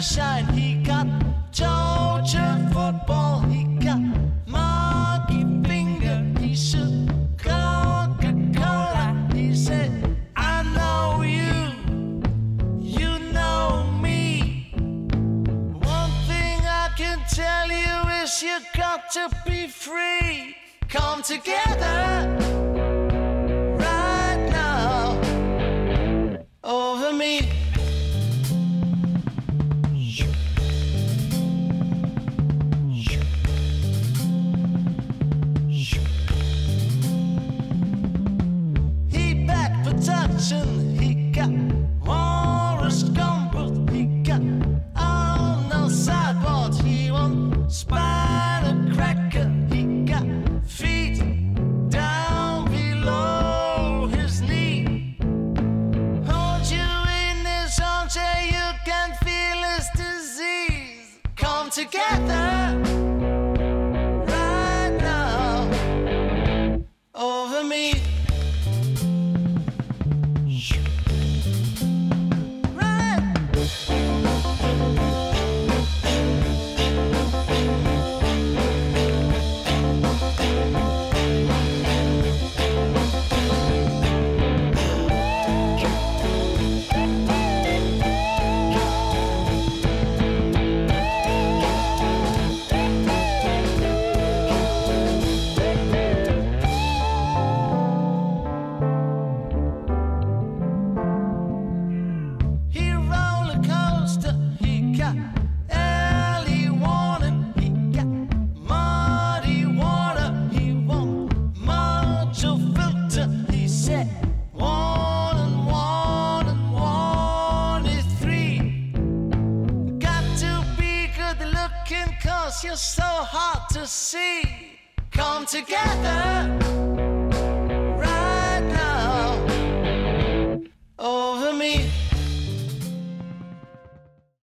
shine. He got Georgia football. He got monkey finger. He should Coca Cola. He said, I know you. You know me. One thing I can tell you is you got to be free. Come together right now over me. He got Morris Gumbo. He got on no sideboard. He won't spine a cracker. He got feet down below his knee. Hold you in his armchair. You can feel his disease. Come together you're so hard to see. Come together